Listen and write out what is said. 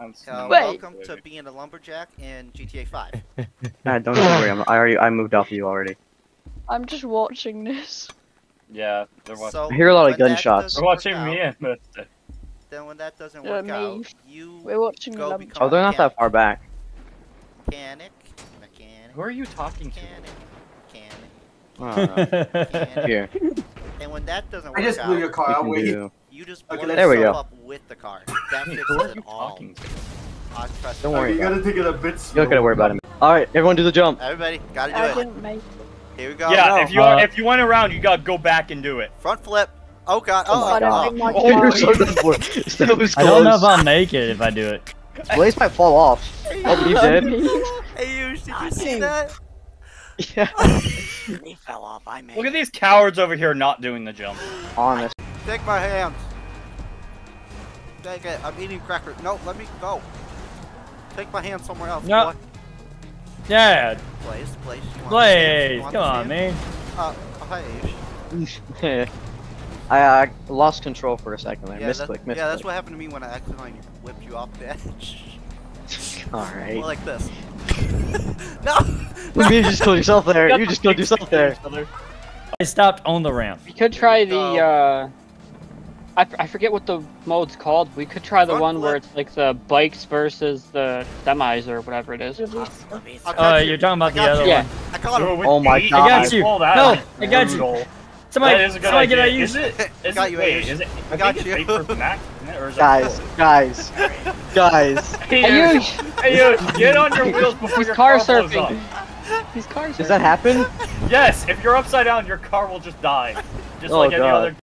I'm Uh, Wait. welcome to being a lumberjack in GTA 5. Nah, don't worry. I'm, I already I moved off of you already. I'm just watching this. Yeah, they're watching. So I hear a lot of gunshots. doesn't They're watching work me out, and Mister. Then when that doesn't Yeah, work me. out, you We're watching Go Lump. become- Oh, they're not that far back. mechanic, mechanic, Who are you talking to? mechanic, mechanic, Uh, mechanic. here, And when that doesn't I work just blew your car we out. can Wait. Do. you just Okay, blow let's- There we go. up with the car. That fixes it all. talking to? I press Don't the worry you button. gotta take it a bit You don't gotta worry about it. All right, everyone, do the jump. Everybody, gotta do I it. didn't make. Here we go. Yeah, No. if you Uh, if you went around, you gotta go back and do it. Front flip. Oh god. Oh Oh, my I don't God. think my Oh, car- You're so good for it. That was I don't know if. I'll make it if I do it. Blaze might fall off. Oh, you did? Hey, you, did you see that? Yeah. he fell off. I made Look at these cowards over here not doing the jump. Honest. Take my hand. Take it. I'm eating crackers. No, let me go. Take my hand somewhere else. No. boy. Yeah, Blaze, Blaze. you Blaze, this come on, man. hand? Uh, hey. I uh, lost control for a second there. Yeah, that's, misclick, misclick. yeah, that's what happened to me when I accidentally whipped you off the edge. All More like this. no! You just killed yourself there. You just killed yourself there. I stopped on the ramp. We could try the, uh... I, f- I forget what the mode's called. We could try the Front one where it's like the bikes versus the semis or whatever it is. I'll Uh, you. you're talking about the other you. Yeah. one. I caught him. Oh my God. I got you. pull No. I got you. Somebody, that is a good somebody idea. get out you. Is it? Is Got you, wait, is it? I, I got you. it's paper max, isn't it? Or is it Guys, guys, guys. Hey, you, hey, you, get on your wheels before He's your car car blows surfing. up. These cars Does that happen? Yes, if you're upside down, your car will just die. Just Oh, like any God. other